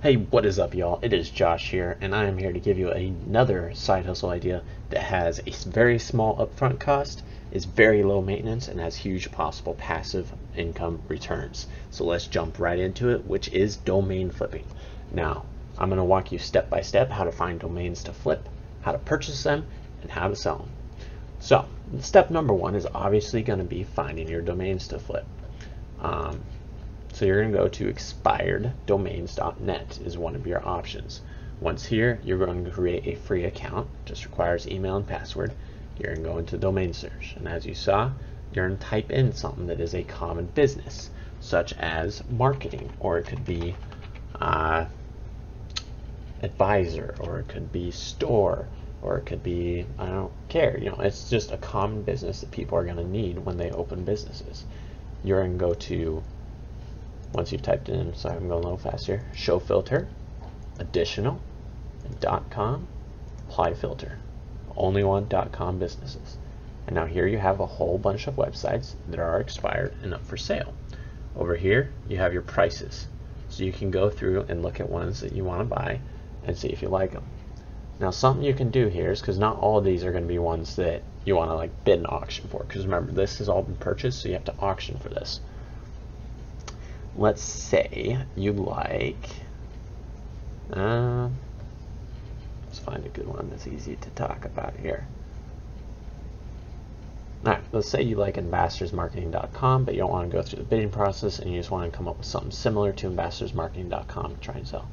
Hey, what is up, y'all? It is Josh here, and I am here to give you another side hustle idea that has a very small upfront cost, is very low maintenance, and has huge possible passive income returns. So let's jump right into it, which is domain flipping. Now, I'm going to walk you step by step how to find domains to flip, how to purchase them, and how to sell them. So, step number one is obviously going to be finding your domains to flip. Um, so you're going to go to expireddomains.net is one of your options. Once here, you're going to create a free account. Just requires email and password. You're going to go into domain search. And as you saw, you're going to type in something that is a common business, such as marketing, or it could be uh, advisor, or it could be store, or it could be, I don't care. You know, it's just a common business that people are going to need when they open businesses. You're going to go to once you've typed it in, sorry I'm going a little faster, show filter, additional, .com, apply filter. Only want .com businesses. And now here you have a whole bunch of websites that are expired and up for sale. Over here you have your prices. So you can go through and look at ones that you want to buy and see if you like them. Now something you can do here is because not all of these are going to be ones that you want to like bid an auction for because remember this has all been purchased so you have to auction for this let's say you like, uh, let's find a good one that's easy to talk about here. Alright, let's say you like ambassadorsmarketing.com, but you don't want to go through the bidding process and you just want to come up with something similar to ambassadorsmarketing.com to try and sell.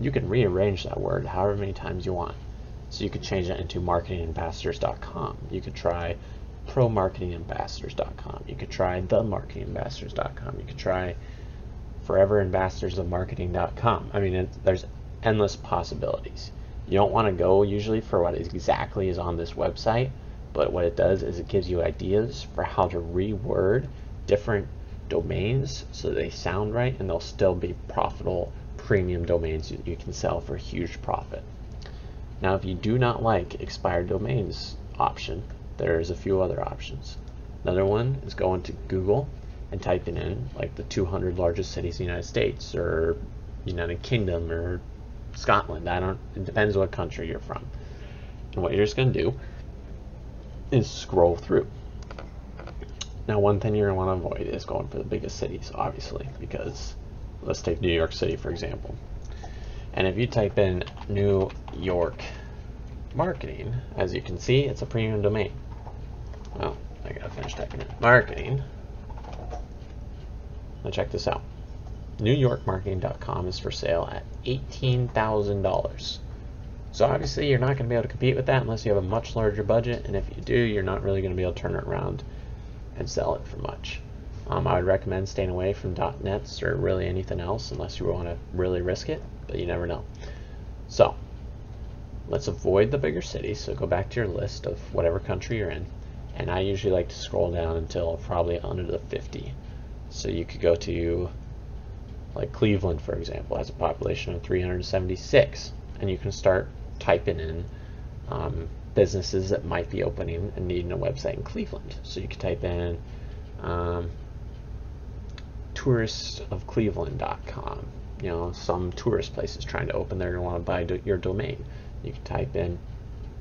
You can rearrange that word however many times you want. So you could change that into marketingambassadors.com. You could try promarketingambassadors.com. You could try themarketingambassadors.com. You could try foreverambassadorsofmarketing.com. I mean, there's endless possibilities. You don't want to go usually for what exactly is on this website, but what it does is it gives you ideas for how to reword different domains so they sound right and they'll still be profitable premium domains that you can sell for huge profit. Now, if you do not like expired domains option, there's a few other options. Another one is going to Google and typing in like the 200 largest cities in the United States or United Kingdom or Scotland. I don't. It depends what country you're from. And what you're just going to do is scroll through. Now, one thing you're to want to avoid is going for the biggest cities, obviously, because let's take New York City for example. And if you type in New York marketing, as you can see, it's a premium domain. Well, I gotta finish typing in marketing. Now check this out. NewYorkMarketing.com is for sale at $18,000. So obviously you're not going to be able to compete with that unless you have a much larger budget, and if you do, you're not really going to be able to turn it around and sell it for much. Um, I would recommend staying away from .nets or really anything else unless you want to really risk it, but you never know. So let's avoid the bigger cities. So go back to your list of whatever country you're in, and I usually like to scroll down until probably under the 50. So you could go to like Cleveland, for example, has a population of 376, and you can start typing in um, businesses that might be opening and needing a website in Cleveland. So you could type in um, touristofcleveland.com. You know, some tourist places trying to open, they're going to want to buy do your domain. You could type in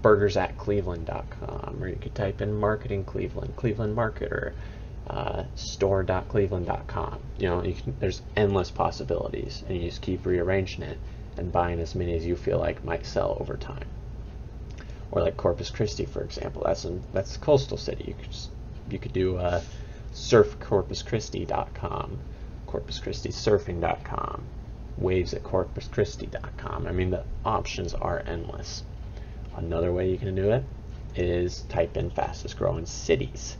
burgersatcleveland.com, or you could type in marketing Cleveland, Cleveland Marketer uh, store.cleveland.com. You know, you can, there's endless possibilities, and you just keep rearranging it and buying as many as you feel like might sell over time. Or like Corpus Christi, for example, that's in, that's a coastal city. You could just, you could do uh, surfcorpuschristi.com, corpuschristisurfing.com, waves at corpuschristi.com. I mean, the options are endless. Another way you can do it is type in fastest growing cities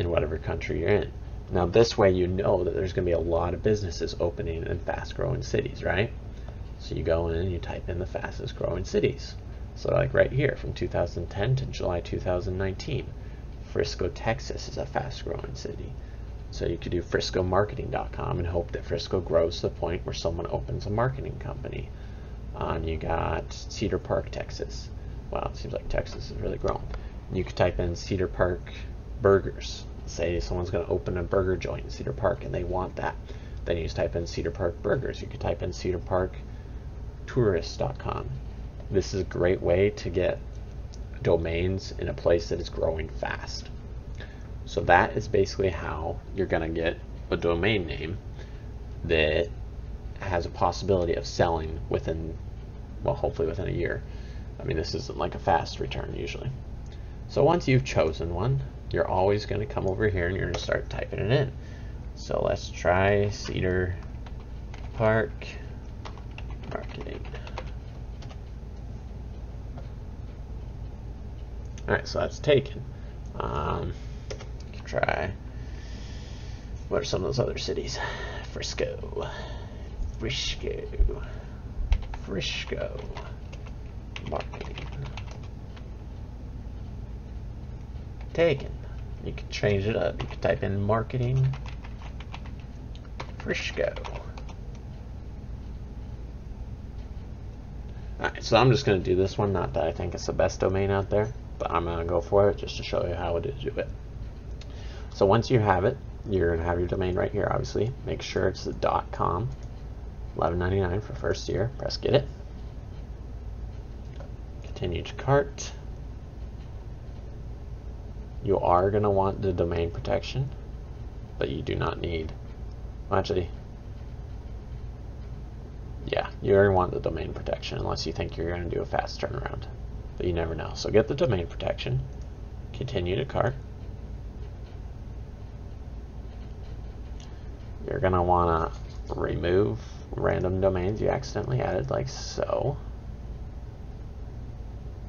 in whatever country you're in. Now, this way you know that there's going to be a lot of businesses opening in fast growing cities, right? So you go in and you type in the fastest growing cities. So, like right here from 2010 to July 2019, Frisco, Texas is a fast growing city. So you could do friscomarketing.com and hope that Frisco grows to the point where someone opens a marketing company. Um, you got Cedar Park, Texas. Wow, it seems like Texas is really growing. You could type in Cedar Park burgers. Say someone's going to open a burger joint in Cedar Park and they want that. Then you just type in Cedar Park Burgers. You could type in cedarparktourist.com. This is a great way to get domains in a place that is growing fast. So that is basically how you're going to get a domain name that has a possibility of selling within, well, hopefully within a year. I mean, this isn't like a fast return usually. So once you've chosen one, you're always going to come over here and you're going to start typing it in. So let's try Cedar Park Marketing. Alright, so that's taken. Um, try, what are some of those other cities? Frisco. Frisco. Frisco. Marketing. Taken. You can change it up. You can type in marketing Frisco. Alright, so I'm just going to do this one. Not that I think it's the best domain out there, but I'm going to go for it just to show you how to do it. So once you have it, you're going to have your domain right here, obviously. Make sure it's the .com. $11.99 for first year. Press get it. Continue to cart. You are going to want the domain protection, but you do not need, actually, yeah, you already want the domain protection unless you think you're going to do a fast turnaround, but you never know. So get the domain protection, continue to cart. You're going to want to remove random domains you accidentally added like so.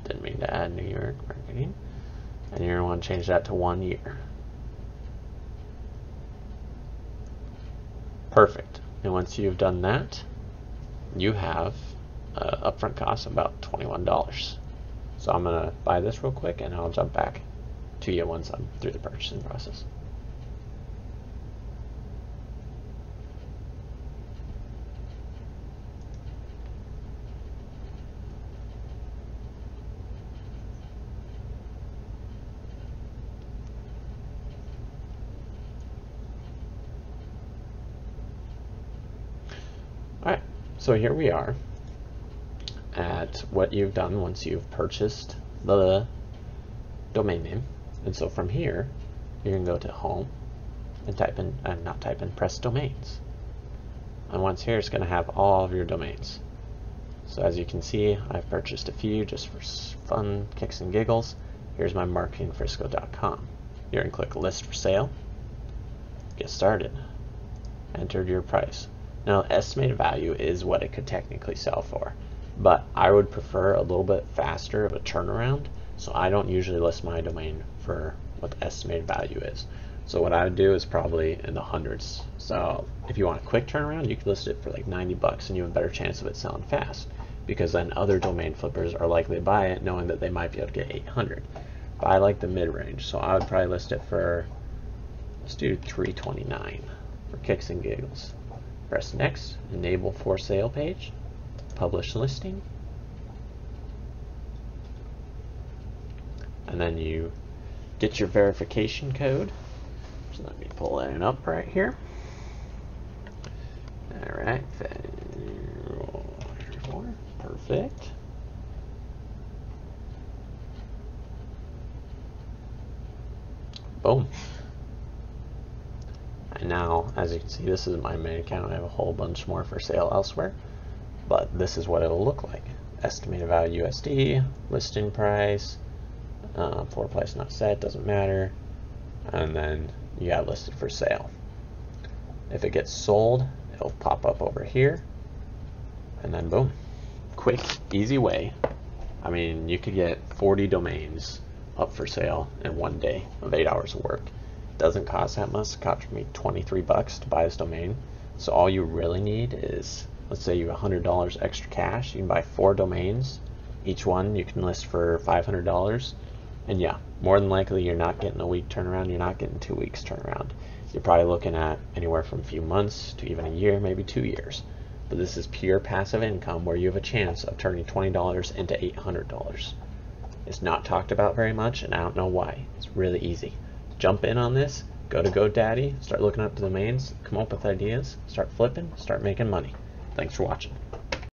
Didn't mean to add New York marketing and you're going to want to change that to one year. Perfect. And once you've done that, you have uh, upfront cost of about $21. So I'm going to buy this real quick and I'll jump back to you once I'm through the purchasing process. So here we are at what you've done once you've purchased the domain name. And so from here, you can go to home and type in, and uh, not type in, press domains. And once here, it's going to have all of your domains. So as you can see, I've purchased a few just for fun, kicks and giggles. Here's my marketingfrisco.com. You're going to click list for sale, get started, entered your price. Now, estimated value is what it could technically sell for, but I would prefer a little bit faster of a turnaround, so I don't usually list my domain for what the estimated value is. So what I would do is probably in the hundreds. So if you want a quick turnaround, you could list it for like 90 bucks and you have a better chance of it selling fast because then other domain flippers are likely to buy it knowing that they might be able to get 800. But I like the mid-range, so I would probably list it for, let's do 329 for kicks and giggles. Press next, enable for sale page, publish listing, and then you get your verification code. So let me pull that up right here. All right, perfect. Boom. And now, as you can see, this is my main account. I have a whole bunch more for sale elsewhere. But this is what it'll look like. Estimated value USD, listing price, uh, floor price not set, doesn't matter. And then you got listed for sale. If it gets sold, it'll pop up over here. And then boom. Quick, easy way. I mean, you could get 40 domains up for sale in one day of eight hours of work doesn't cost that much. It cost me 23 bucks to buy this domain. So all you really need is, let's say you have $100 extra cash. You can buy four domains. Each one you can list for $500. And yeah, more than likely you're not getting a week turnaround. You're not getting two weeks turnaround. You're probably looking at anywhere from a few months to even a year, maybe two years. But this is pure passive income where you have a chance of turning $20 into $800. It's not talked about very much, and I don't know why. It's really easy jump in on this, go to GoDaddy, start looking up domains, come up with ideas, start flipping, start making money. Thanks for watching.